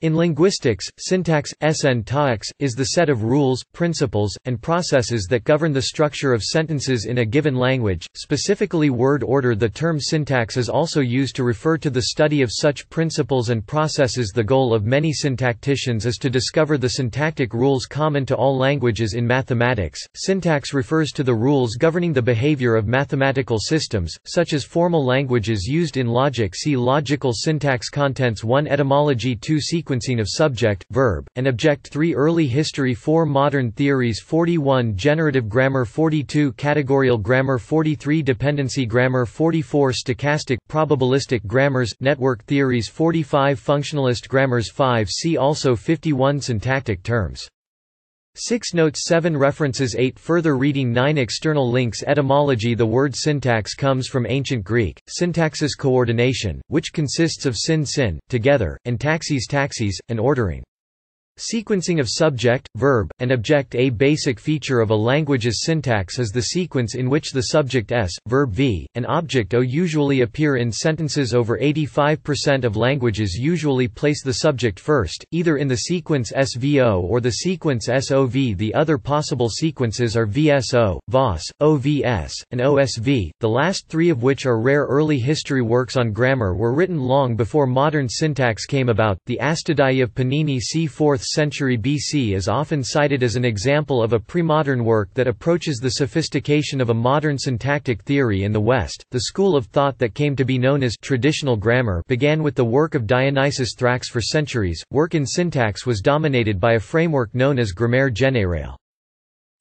In linguistics, syntax, is the set of rules, principles, and processes that govern the structure of sentences in a given language, specifically word order The term syntax is also used to refer to the study of such principles and processes. The goal of many syntacticians is to discover the syntactic rules common to all languages in mathematics. Syntax refers to the rules governing the behavior of mathematical systems, such as formal languages used in logic. See Logical syntax Contents. 1 Etymology 2 Sequence sequencing of subject, verb, and object. 3 Early history 4 Modern theories 41 Generative grammar 42 Categorial grammar 43 Dependency grammar 44 Stochastic, probabilistic grammars, network theories 45 Functionalist grammars 5 See also 51 Syntactic terms 6 Notes 7 References 8 Further reading 9 External links Etymology The word syntax comes from Ancient Greek, syntaxis coordination, which consists of syn syn, together, and taxis taxis, and ordering. Sequencing of subject, verb, and object A basic feature of a language's syntax is the sequence in which the subject s, verb v, and object o usually appear in sentences over 85% of languages usually place the subject first, either in the sequence svo or the sequence sov The other possible sequences are vso, vos, ovs, and osv, the last three of which are rare early history works on grammar were written long before modern syntax came about, the Ashtadhyayi of Panini c. 4th century BC is often cited as an example of a pre-modern work that approaches the sophistication of a modern syntactic theory in the West. The school of thought that came to be known as traditional grammar began with the work of Dionysius Thrax for centuries. Work in syntax was dominated by a framework known as Grammaire générale.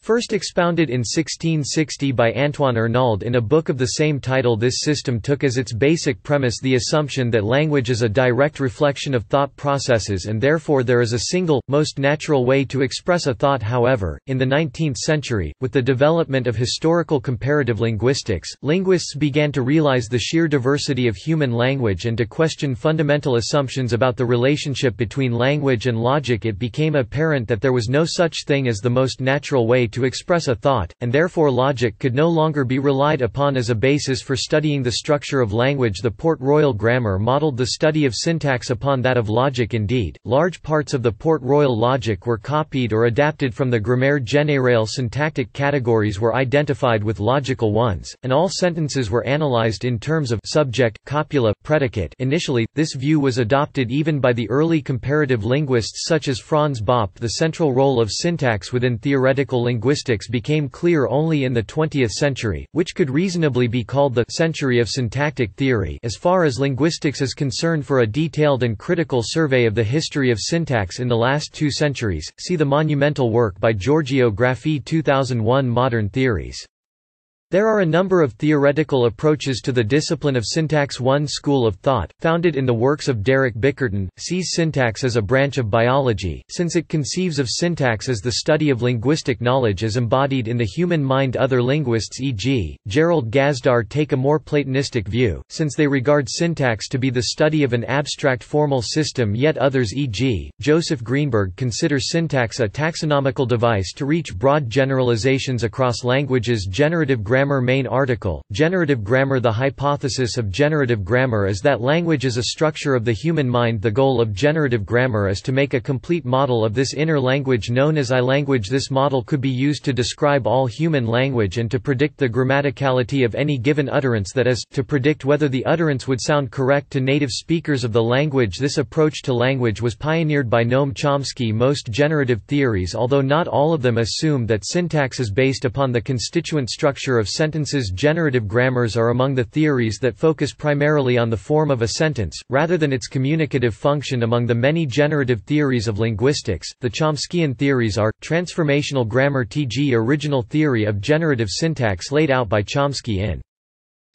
First expounded in 1660 by Antoine Arnauld in a book of the same title this system took as its basic premise the assumption that language is a direct reflection of thought processes and therefore there is a single, most natural way to express a thought however, in the 19th century, with the development of historical comparative linguistics, linguists began to realize the sheer diversity of human language and to question fundamental assumptions about the relationship between language and logic it became apparent that there was no such thing as the most natural way to express a thought, and therefore logic could no longer be relied upon as a basis for studying the structure of language. The Port Royal grammar modeled the study of syntax upon that of logic. Indeed, large parts of the Port Royal logic were copied or adapted from the Grammaire générale. Syntactic categories were identified with logical ones, and all sentences were analyzed in terms of subject, copula, predicate. Initially, this view was adopted even by the early comparative linguists such as Franz Bopp. The central role of syntax within theoretical linguistics linguistics became clear only in the 20th century, which could reasonably be called the century of syntactic theory as far as linguistics is concerned for a detailed and critical survey of the history of syntax in the last two centuries, see the monumental work by Giorgio Graffi 2001 Modern Theories. There are a number of theoretical approaches to the discipline of syntax One school of thought, founded in the works of Derek Bickerton, sees syntax as a branch of biology, since it conceives of syntax as the study of linguistic knowledge as embodied in the human mind Other linguists e.g., Gerald Gazdar take a more Platonistic view, since they regard syntax to be the study of an abstract formal system yet others e.g., Joseph Greenberg consider syntax a taxonomical device to reach broad generalizations across languages Generative grammar Grammar main article, Generative grammar. The hypothesis of generative grammar is that language is a structure of the human mind. The goal of generative grammar is to make a complete model of this inner language known as I-language This model could be used to describe all human language and to predict the grammaticality of any given utterance that is, to predict whether the utterance would sound correct to native speakers of the language. This approach to language was pioneered by Noam Chomsky. Most generative theories although not all of them assume that syntax is based upon the constituent structure of sentences generative grammars are among the theories that focus primarily on the form of a sentence, rather than its communicative function among the many generative theories of linguistics. The Chomskyan theories are, transformational grammar t.g. original theory of generative syntax laid out by Chomsky in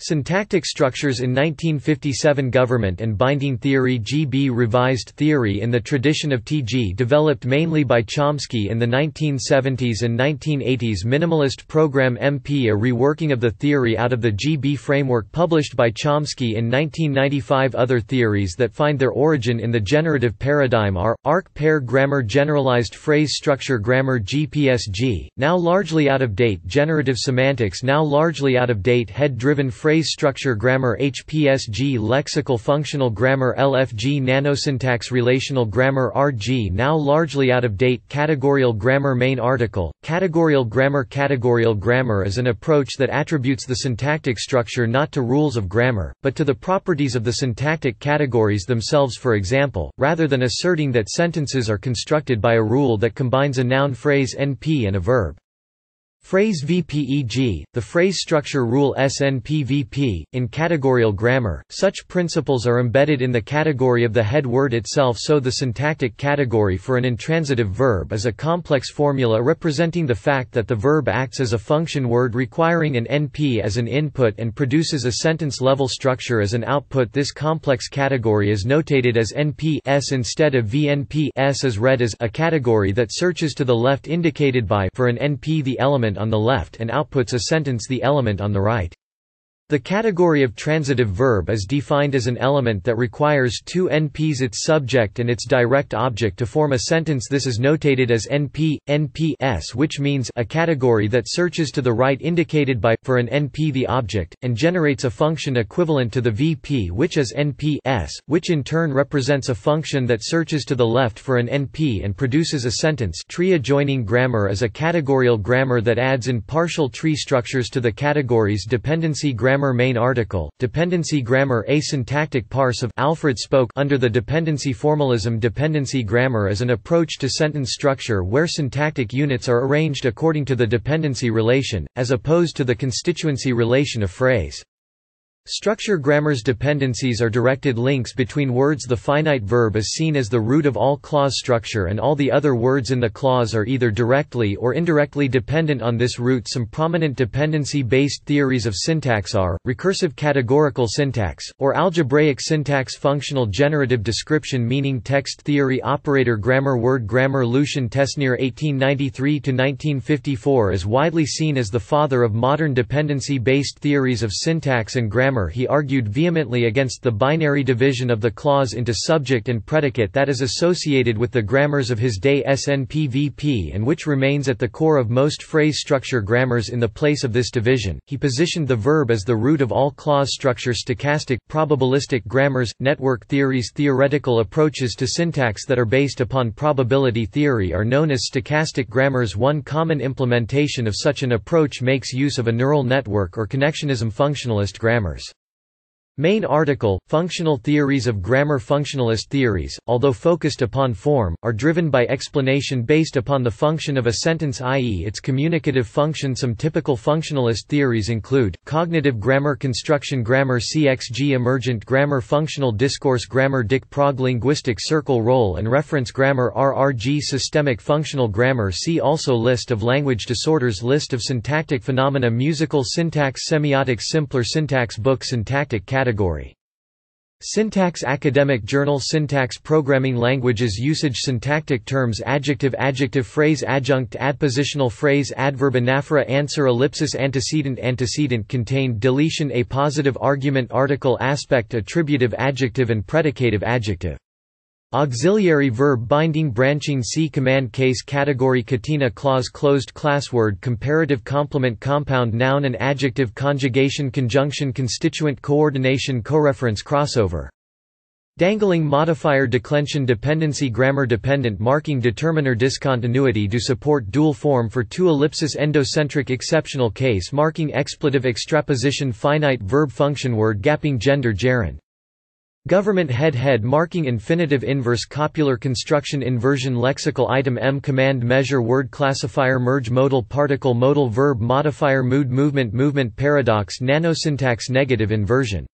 Syntactic structures in 1957 Government and binding theory GB Revised theory in the tradition of TG developed mainly by Chomsky in the 1970s and 1980s Minimalist Program MP a reworking of the theory out of the GB framework published by Chomsky in 1995 Other theories that find their origin in the generative paradigm are, arc pair grammar Generalized phrase structure grammar GPSG, now largely out of date Generative semantics now largely out of date Head-driven phrase Phrase structure grammar HPSG Lexical functional grammar LFG Nanosyntax relational grammar RG now largely out of date Categorial grammar Main article, Categorial grammar Categorial grammar is an approach that attributes the syntactic structure not to rules of grammar, but to the properties of the syntactic categories themselves for example, rather than asserting that sentences are constructed by a rule that combines a noun phrase NP and a verb. Phrase VPEG, the phrase structure rule SNPVP, in categorial grammar, such principles are embedded in the category of the head word itself so the syntactic category for an intransitive verb is a complex formula representing the fact that the verb acts as a function word requiring an NP as an input and produces a sentence-level structure as an output. This complex category is notated as NP s instead of VNP s read as a category that searches to the left indicated by for an NP the element on the left and outputs a sentence the element on the right. The category of transitive verb is defined as an element that requires two NPs its subject and its direct object to form a sentence. This is notated as NP, NPs which means a category that searches to the right indicated by, for an NP the object, and generates a function equivalent to the VP which is NPs, which in turn represents a function that searches to the left for an NP and produces a sentence. Tree adjoining grammar is a categorial grammar that adds in partial tree structures to the categories dependency grammar grammar main article, dependency grammar A syntactic parse of Alfred spoke under the dependency formalism dependency grammar is an approach to sentence structure where syntactic units are arranged according to the dependency relation, as opposed to the constituency relation of phrase. Structure grammar's dependencies are directed links between words. The finite verb is seen as the root of all clause structure and all the other words in the clause are either directly or indirectly dependent on this root. Some prominent dependency-based theories of syntax are, recursive categorical syntax, or algebraic syntax. Functional generative description meaning text theory. Operator grammar word grammar. Lucien Tesnière 1893–1954 is widely seen as the father of modern dependency-based theories of syntax and grammar he argued vehemently against the binary division of the clause into subject and predicate that is associated with the grammars of his day SNPVP and which remains at the core of most phrase structure grammars in the place of this division. He positioned the verb as the root of all clause structure stochastic, probabilistic grammars, network theories theoretical approaches to syntax that are based upon probability theory are known as stochastic grammars one common implementation of such an approach makes use of a neural network or connectionism functionalist grammars. Main article, Functional Theories of Grammar Functionalist theories, although focused upon form, are driven by explanation based upon the function of a sentence i.e. its communicative function Some typical functionalist theories include, cognitive grammar construction grammar CXG emergent grammar functional discourse grammar Dik Prague linguistic circle role and reference grammar RRG systemic functional grammar See also List of language disorders List of syntactic phenomena Musical syntax Semiotic simpler syntax book Syntactic category category. Syntax Academic Journal Syntax Programming Languages Usage Syntactic terms Adjective Adjective Phrase Adjunct Adpositional Phrase Adverb Anaphora Answer Ellipsis Antecedent Antecedent Contained Deletion Appositive Argument Article Aspect Attributive Adjective and Predicative Adjective Auxiliary verb binding branching C command case category catena clause closed class word comparative complement compound noun and adjective conjugation conjunction constituent coordination coreference crossover. Dangling modifier declension dependency grammar dependent marking determiner discontinuity do support dual form for two ellipsis endocentric exceptional case marking expletive extraposition finite verb function word gapping gender gerund Government head-head marking infinitive inverse copular construction inversion lexical item M command measure word classifier merge modal particle modal verb modifier mood movement movement paradox nanosyntax negative inversion.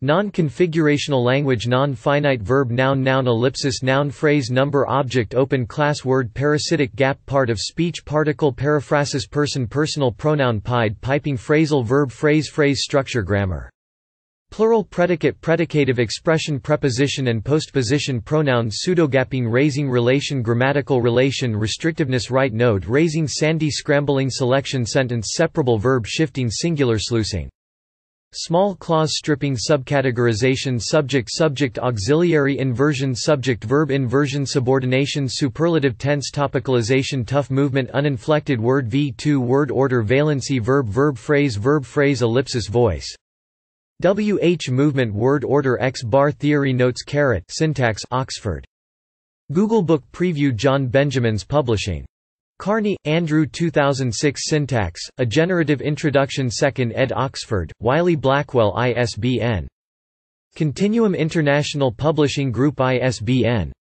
Non-configurational language Non-finite verb Noun Noun ellipsis Noun phrase Number Object Open class Word Parasitic gap Part of speech Particle Periphrasis Person Personal pronoun Pied Piping Phrasal verb Phrase Phrase Structure Grammar Plural predicate predicative expression preposition and postposition pronouns pseudogapping raising relation grammatical relation restrictiveness right node raising sandhi scrambling selection sentence separable verb shifting singular sluicing. Small clause stripping subcategorization subject subject auxiliary inversion subject verb inversion subordination superlative tense topicalization tough movement uninflected word v2 word order valency verb verb phrase verb phrase ellipsis voice WH movement word order X bar theory notes caret syntax Oxford Google Book Preview John Benjamin's Publishing Carnie, Andrew 2006 Syntax, A Generative Introduction 2nd ed. Oxford, Wiley Blackwell ISBN. Continuum International Publishing Group ISBN